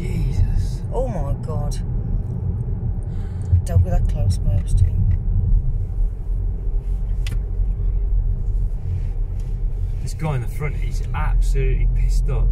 Jesus. Oh my god. Don't be that close, to. This guy in the front, he's absolutely pissed up.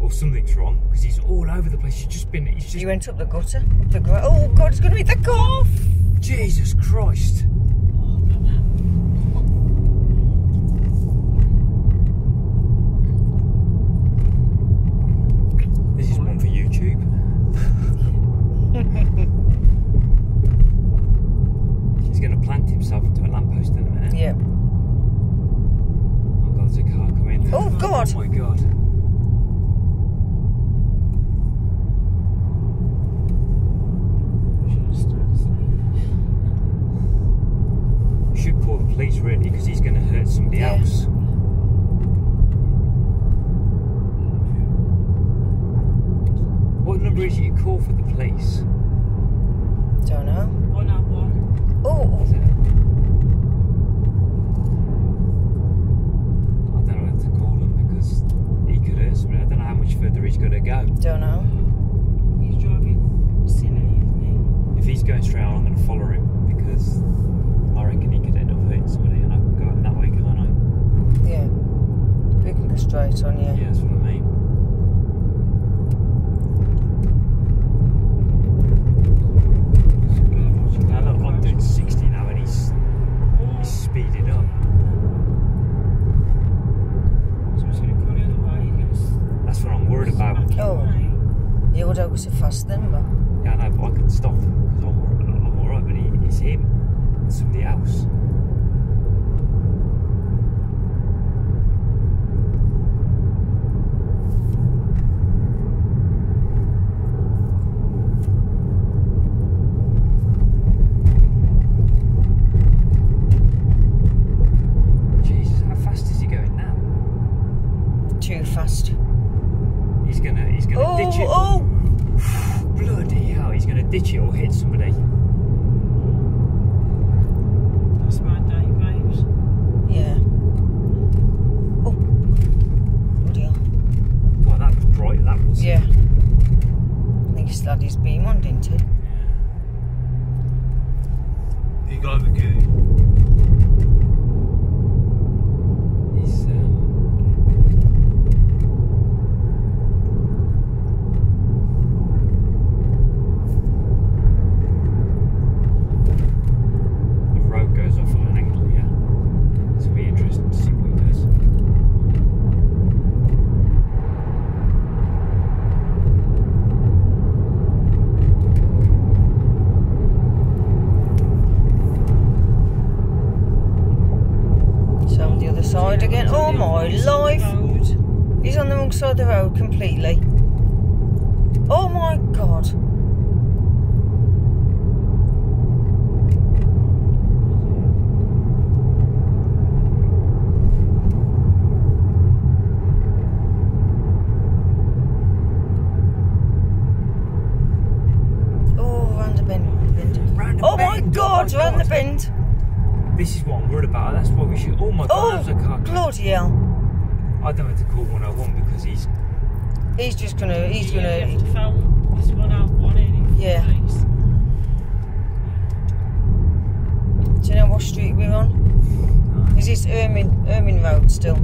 Or something's wrong, because he's all over the place. He's just been, he's just, He went up the gutter. The gra- oh god, it's going to be the car. Jesus Christ. This is one for YouTube. He's going to plant himself into a lamppost in a minute. Yeah. Oh god, there's a car coming. Oh, God. Oh my god. We should call the police really because he's going to hurt somebody Yeah. else. What number is it you call for the police? Don't know. One out one. Oh, Is it? I don't know how to call him because he could hurt somebody. I don't know how much further he's going to go. don't know. He's driving silly, isn't If he's going straight on, I'm going to follow him because I reckon he could end up hurting somebody and I can go him that way, can't I? Yeah. We can go straight on, yeah. Yeah, that's what I mean. he? Now look, I'm doing 60 now and he's, he's speeding up. So he's going to go the other way. He's gonna That's what I'm worried about. Oh. away. Yeah, would I go so fast then, but. Yeah, I know, but I can stop because I'm, all- I'm alright, but he, it's him and somebody else. Jesus, how fast is he going now? Too fast. He's gonna, he's gonna Oh, ditch it. oh! Bloody hell, he's gonna ditch it or hit somebody. That's my day, babes. Yeah. Oh. Bloody hell. God, that was bright, that was. Yeah. I think he still had his beam on, didn't he? You got the key. He's, um, the road goes off on an angle here. It'll be interesting to see what he does. So on the other side again. Oh my life! He's on the wrong side of the road completely. Oh my god. Oh, round the bend, round the bend. Round the Oh my god, oh round the bend. This is what I'm worried about. That's why we should. Oh my god, Oh, that was a car. crash. bloody hell. I don't have to call 101 because he's. He's just gonna, he's Yeah, you have gonna, to phone this one out one in. Yeah. Police. do you know what street we're on? No, Is this Ermin, Ermin Road still?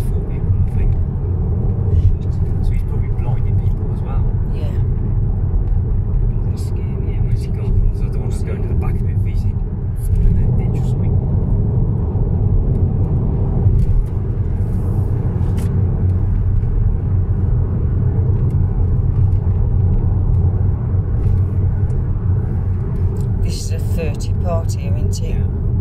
there's four people and I think, shit. So he's probably blinding people as well. Yeah. Bloody scary, yeah. Where's he gone? So I don't want to go into the back of it if he's in the ditch or something. party, isn't it? Yeah.